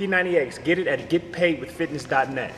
P90X. Get it at getpaidwithfitness.net.